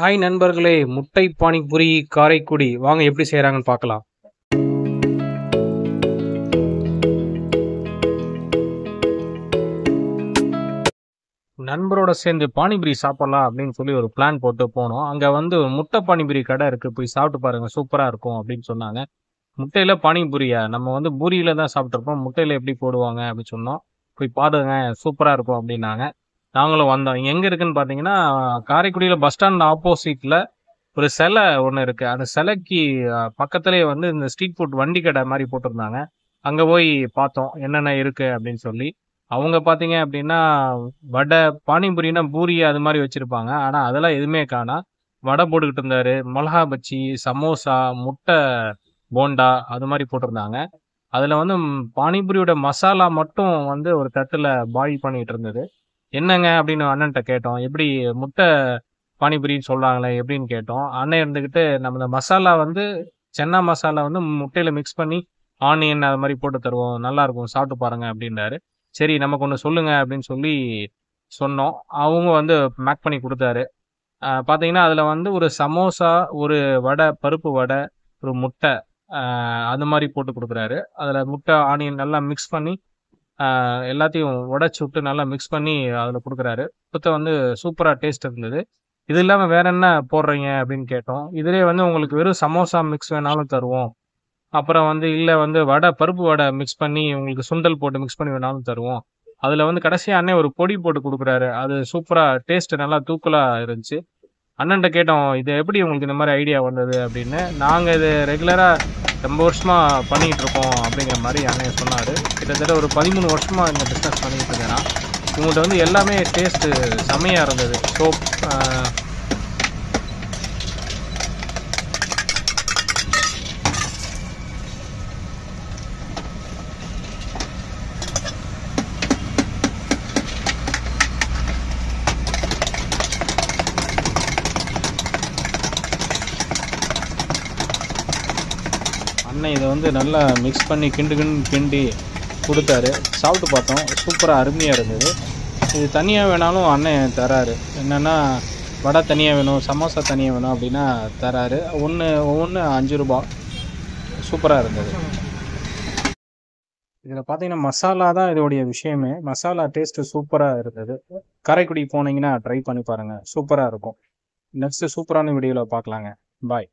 Hi நண்பர்களே முட்டை பானிபூரி காரைக்குடி. வாங்க எப்படி செய்கிறாங்கன்னு பார்க்கலாம். நண்பரோட சேர்ந்து பானிபூரி சாப்பிடலாம் அப்படின்னு சொல்லி ஒரு பிளான் போட்டு போனோம். அங்கே வந்து ஒரு முட்டை பானிபூரி கடை இருக்குது போய் சாப்பிட்டு பாருங்கள் சூப்பராக இருக்கும் அப்படின்னு சொன்னாங்க. முட்டையில் பானிபூரியா நம்ம வந்து பூரியில் தான் சாப்பிட்ருப்போம் முட்டையில் எப்படி போடுவாங்க அப்படின்னு சொன்னோம். போய் பாருங்க சூப்பராக இருக்கும் அப்படின்னாங்க. நாங்களும் வந்தோம். இங்கே எங்கே இருக்குன்னு பார்த்தீங்கன்னா காரைக்குடியில் பஸ் ஸ்டாண்ட் ஆப்போசிட்டில் ஒரு சிலை ஒன்று இருக்குது அந்த சிலைக்கு பக்கத்துலேயே வந்து இந்த ஸ்ட்ரீட் ஃபுட் வண்டி கடை மாதிரி போட்டிருந்தாங்க. அங்கே போய் பார்த்தோம். என்னென்ன இருக்குது அப்படின்னு சொல்லி. அவங்க பார்த்தீங்க அப்படின்னா வடை பானிபூரினா பூரி அது மாதிரி வச்சுருப்பாங்க. ஆனால் அதெல்லாம் எதுவுமே காணா. வடை போட்டுக்கிட்டு இருந்தாரு. மிளகா பச்சி சமோசா முட்டை போண்டா அது மாதிரி போட்டிருந்தாங்க. அதில் வந்து பானிபூரியோட மசாலா மட்டும் வந்து ஒரு தட்டில் பாயில் பண்ணிகிட்டு இருந்தது. என்னங்க அப்படின்னு அண்ணன்ட்ட கேட்டோம். எப்படி முட்டை பானிபூரின்னு சொல்கிறாங்களே எப்படின்னு கேட்டோம். அண்ணன் இருந்துக்கிட்டு நம்ம இந்த மசாலா வந்து சென்னா மசாலா வந்து முட்டையில் மிக்ஸ் பண்ணி ஆனியன் அது மாதிரி போட்டு தருவோம். நல்லாயிருக்கும் சாப்பிட்டு பாருங்க அப்படின்றாரு. சரி நமக்கு ஒன்று சொல்லுங்க அப்படின்னு சொல்லி சொன்னோம். அவங்க வந்து மேக் பண்ணி கொடுத்தாரு. பார்த்தீங்கன்னா அதில் வந்து ஒரு சமோசா ஒரு வடை பருப்பு வடை ஒரு முட்டை அது மாதிரி போட்டு கொடுக்குறாரு. அதில் முட்டை ஆனியன் நல்லா மிக்ஸ் பண்ணி எல்லாத்தையும் உடச்சி விட்டு நல்லா மிக்ஸ் பண்ணி அதில் கொடுக்குறாரு. கொடுத்த வந்து சூப்பராக டேஸ்ட் இருந்தது. இது இல்லாமல் வேற என்ன போடுறீங்க அப்படின்னு கேட்டோம். இதுலேயே வந்து உங்களுக்கு வெறும் சமோசா மிக்ஸ் வேணாலும் தருவோம். அப்புறம் வந்து இல்லை வந்து வடை பருப்பு வடை மிக்ஸ் பண்ணி உங்களுக்கு சுண்டல் போட்டு மிக்ஸ் பண்ணி வேணாலும் தருவோம். அதில் வந்து கடைசியாக அண்ணன் ஒரு பொடி போட்டு கொடுக்குறாரு. அது சூப்பராக டேஸ்ட் நல்லா தூக்கலாக இருந்துச்சு. அண்ணன்ட்ட கேட்டோம் இது எப்படி உங்களுக்கு இந்த மாதிரி ஐடியா வந்தது? அப்படின்னு. நாங்கள் இது ரெகுலராக ரொம்ப வருஷமாக பண்ணிகிட்டு இருக்கோம் அப்படிங்கிற மாதிரி அண்ணன் சொன்னார். கிட்டத்தட்ட ஒரு பதிமூணு வருஷமாக இந்த பிஸ்னஸ் பண்ணிகிட்டு இருக்கேன் இவங்கள்ட்ட வந்து எல்லாமே டேஸ்ட்டு செம்மையாக இருந்தது. சோப் அண்ணன் இதை வந்து நல்லா மிக்ஸ் பண்ணி கிண்டு கிண்டு கிண்டி கொடுத்தாரு. சாப்பிட்டு பார்த்தோம். சூப்பராக அருமையாக இருந்தது. இது தனியாக வேணாலும் அண்ணன் தராரு. என்னென்னா வடை தனியாக வேணும் சமோசா தனியாக வேணும் அப்படின்னா தராரு. ஒன்று ஒவ்வொன்று அஞ்சு ரூபா. சூப்பராக இருந்தது. இதில் பார்த்தீங்கன்னா மசாலா தான் இதோடைய விஷயமே. மசாலா டேஸ்ட்டு சூப்பராக இருந்தது. காரைக்குடி போனீங்கன்னா ட்ரை பண்ணி பாருங்கள் சூப்பராக இருக்கும். நெக்ஸ்ட்டு சூப்பரான வீடியோவில் பார்க்கலாங்க. பாய்